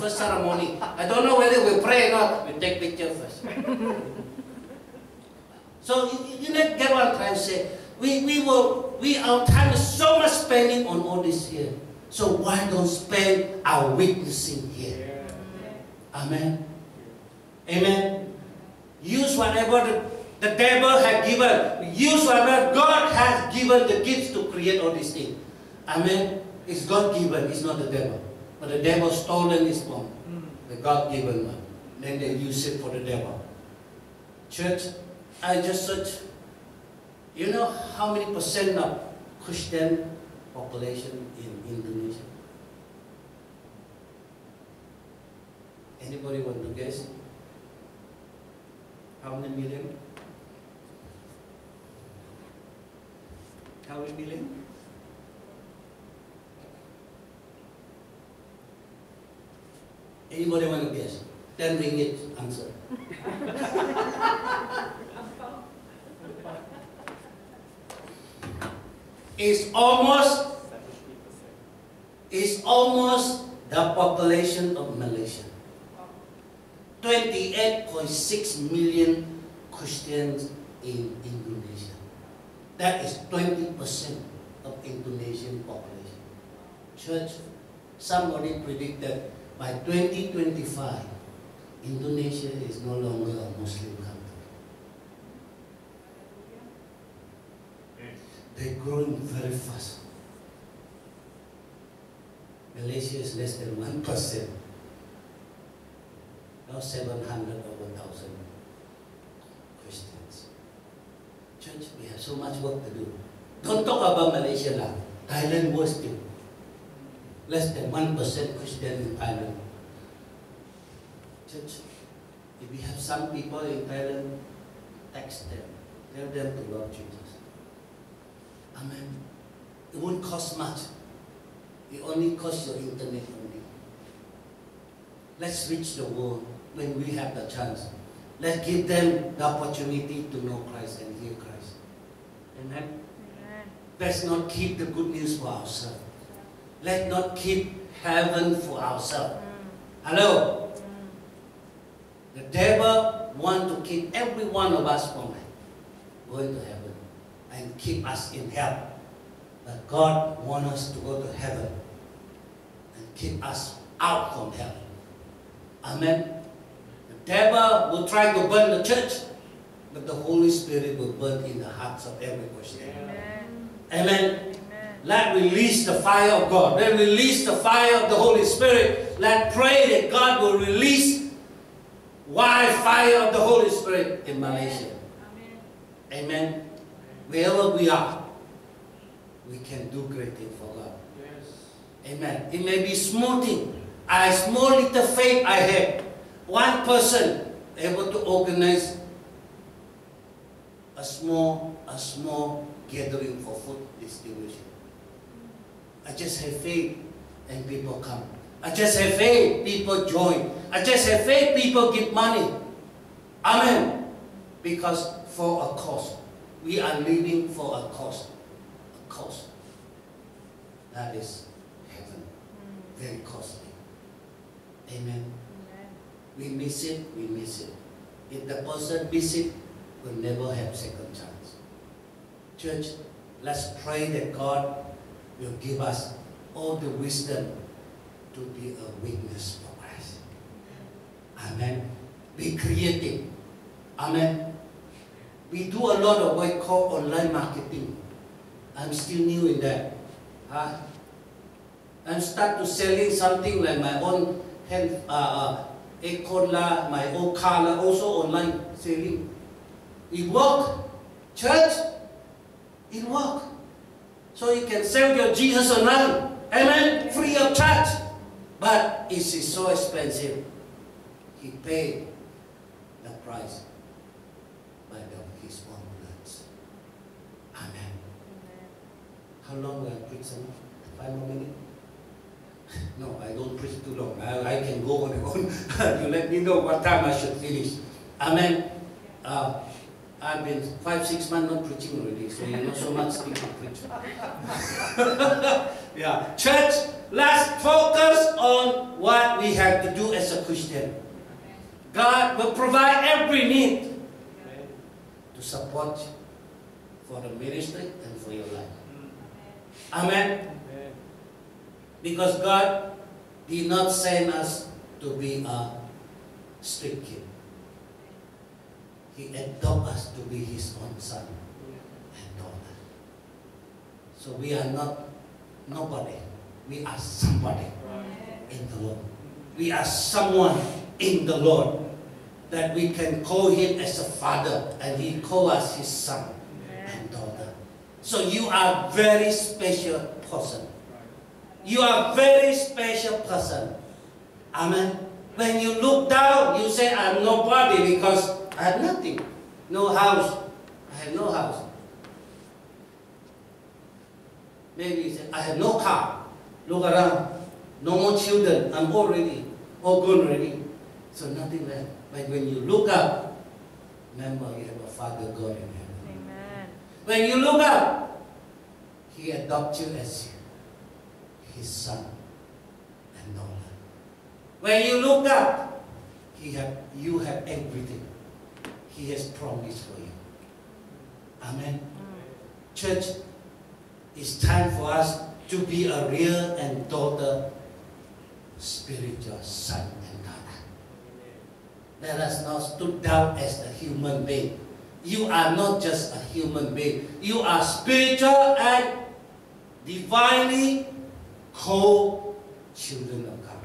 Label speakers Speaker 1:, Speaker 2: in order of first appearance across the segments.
Speaker 1: first ceremony. I don't know whether we pray or not. We take picture first. so you, you get what I'm trying to say. We, we will, we, our time is so much spending on all this here. So why don't spend our witnessing here? Amen. Amen. Use whatever the, the devil has given. Use whatever God has given the gifts to create all these things. Amen. It's God given, it's not the devil. But the devil stolen this one. Hmm. The God given one. Then they use it for the devil. Church, I just searched. You know how many percent of Christian population in Indonesia? Anybody want to guess? How many million? How many million? Anybody want to guess? 10 ringgit answer. it's almost it's almost the population of Malaysia. 28.6 million Christians in Indonesia. That is 20% of Indonesian population. Church, somebody predicted by 2025, Indonesia is no longer a Muslim country. They're growing very fast. Malaysia is less than 1%. Now 700 or 1,000 Christians. Church, we have so much work to do. Don't talk about Malaysia now. Thailand worse too. Less than 1% Christian in Thailand. Church, if we have some people in Thailand, text them. Tell them to love Jesus. Amen. It won't cost much. It only costs your internet only. Let's reach the world when we have the chance. Let's give them the opportunity to know Christ and hear Christ. Amen? Amen. Let's not keep the good news for ourselves. Let's not keep heaven for ourselves. Mm. Hello? Mm. The devil wants to keep every one of us from going to heaven and keep us in hell. But God wants us to go to heaven and keep us out from hell. Amen. The devil will try to burn the church, but the Holy Spirit will burn in the hearts of every Christian. Amen. Amen. Let release the fire of God. Let release the fire of the Holy Spirit. Let pray that God will release wildfire of the Holy Spirit in Malaysia. Amen. Amen. Wherever we are, we can do great things for God. Yes. Amen. It may be small thing. A small little faith I have. One person able to organize a small, a small gathering for food distribution. I just have faith and people come. I just have faith, people join. I just have faith, people give money. Amen. Because for a cause. We are living for a cause. A cause. That is heaven. Very costly. Amen. We miss it, we miss it. If the person miss it, will never have second chance. Church, let's pray that God will give us all the wisdom to be a witness for Christ. Amen. Be creative. Amen. We do a lot of what we call online marketing. I'm still new in that. Huh? I'm start to selling something like my own hand, uh, uh, my own car, also online selling. It work. Church, it work. So you can sell your Jesus online. Amen. Free of charge. But it is so expensive. He paid the price by the, his own blood. Amen. Amen. How long will I preach? Five more minutes? No, I don't preach too long. I, I can go on and on. you let me know what time I should finish. Amen. Uh, I've been five, six months not preaching already, so you know so much things to preach. yeah. Church, let's focus on what we have to do as a Christian. God will provide every need to support for the ministry and for your life. Amen. Because God did not send us to be a strict kid. He adopted us to be His own son and daughter. So we are not nobody. We are somebody in the Lord. We are someone in the Lord that we can call Him as a father and He call us His son and daughter. So you are very special person. You are a very special person. Amen. When you look down, you say, I'm nobody because I have nothing. No house. I have no house. Maybe you say, I have no car. Look around. No more children. I'm already all gone already. So nothing left. But when you look up, remember you have a Father God in heaven.
Speaker 2: Amen.
Speaker 1: When you look up, He adopts you as His son and daughter. When you look up, He have, you have everything He has promised for you. Amen. Mm. Church, it's time for us to be a real and daughter, spiritual son and daughter. Let us not stoop down as a human being. You are not just a human being. You are spiritual and divinely called children of God.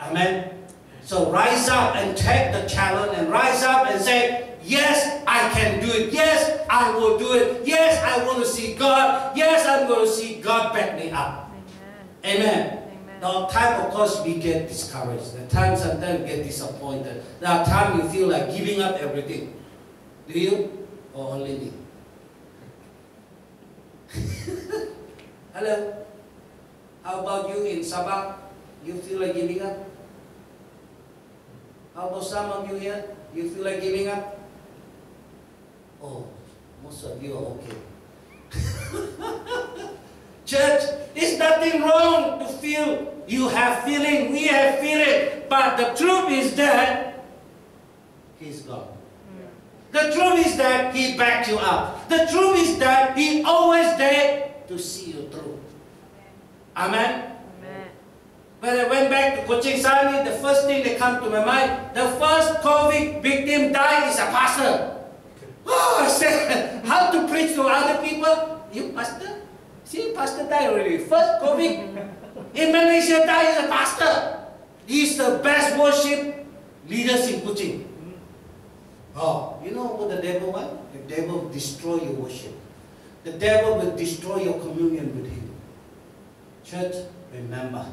Speaker 1: Amen. So rise up and take the challenge and rise up and say, Yes, I can do it. Yes, I will do it. Yes, I want to see God. Yes, I'm going to see God back me up.
Speaker 2: Amen.
Speaker 1: Amen.
Speaker 2: Amen.
Speaker 1: There are of course, we get discouraged. The are times, sometimes we get disappointed. There are times you feel like giving up everything. Do you? Or only me? Hello? How about you in Sabah? You feel like giving up? How about some of you here? You feel like giving up? Oh, most of you are okay. Church, there's nothing wrong to feel. You have feeling, we have feeling. But the truth is that He's God. The truth is that He backed you up. The truth is that He always there to see you through. Amen.
Speaker 2: Amen.
Speaker 1: When I went back to Kuching Sani, the first thing that come to my mind, the first COVID victim died is a pastor. Oh, I said, how to preach to other people? You pastor? See, pastor died already. First COVID in Malaysia died is a pastor. He's the best worship leaders in Kuching. Mm-hmm. Oh, you know what the devil want? The devil will destroy your worship. The devil will destroy your communion with him. Church, remember,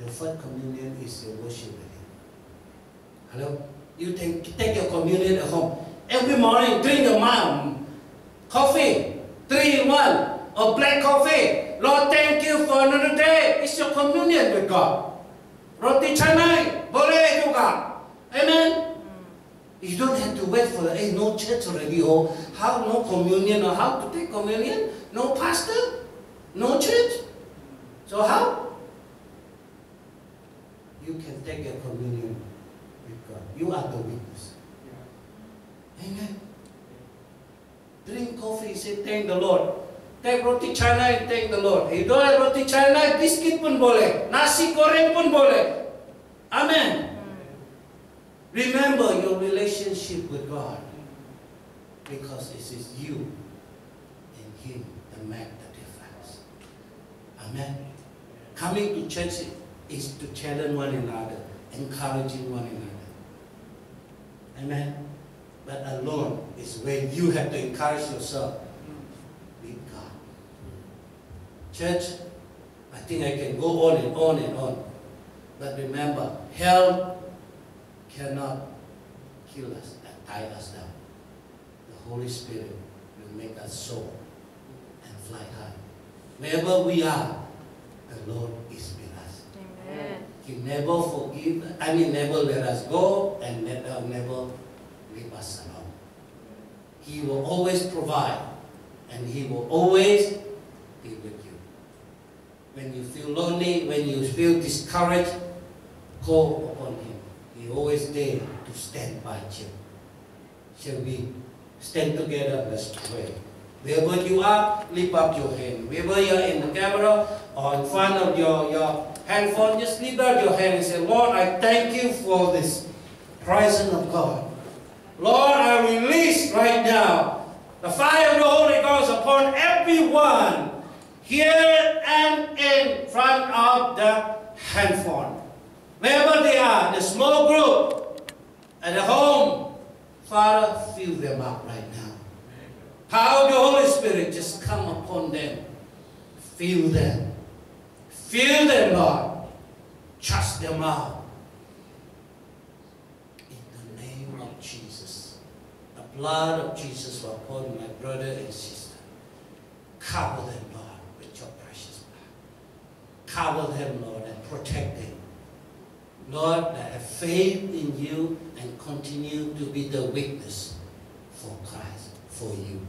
Speaker 1: the first communion is your worship with him. Hello? You take, take your communion at home. Every morning, drink your mom, coffee, three in one, or black coffee. Lord, thank you for another day. It's your communion with God. Roti canai, boleh juga. Amen. Mm. You don't have to wait for the, hey, no church already, or how, no communion, or how to take communion, no pastor, no church. So how? You can take your communion with God. You are the witness. Amen. Drink coffee, say thank the Lord. Take roti canai, thank the Lord. You don't have roti canai, biscuit pun boleh. Nasi goreng pun boleh. Amen. Remember your relationship with God. Because it is you and Him that make the difference. Amen. Coming to church is to challenge one another, encouraging one another. Amen. But alone is where you have to encourage yourself with God. Church, I think I can go on and on and on. But remember, hell cannot kill us and tie us down. The Holy Spirit will make us soar and fly high. Wherever we are, the Lord is with us. He never forgive, I mean never let us go and never, uh, never leave us alone. He will always provide and He will always be with you. When you feel lonely, when you feel discouraged, call upon Him. He always there to stand by you. Shall we stand together? Let's pray. Wherever you are, lift up your hand. Wherever you are in the camera or in front of your, your handphone, just lift up your hand and say, Lord, I thank you for this presence of God. Lord, I release right now the fire of the Holy Ghost upon everyone here and in front of the handphone. Wherever they are, the small group, at the home, Father, fill them up right now. Power of the Holy Spirit just come upon them. Fill them. Fill them, Lord. Trust them out. In the name of Jesus. The blood of Jesus will upon my brother and sister. Cover them, Lord, with your precious blood. Cover them, Lord, and protect them. Lord, I have faith in you and continue to be the witness for Christ, for you.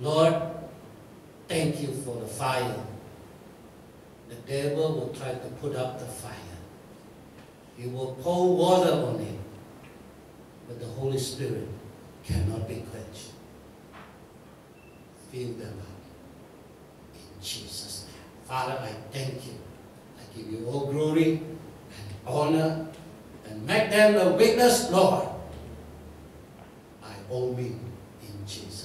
Speaker 1: Lord, thank you for the fire. The devil will try to put up the fire. He will pour water on it, but the Holy Spirit cannot be quenched. Fill them up. In Jesus' name. Father, I thank you. I give you all glory and honor and make them a witness, Lord. I owe me in Jesus.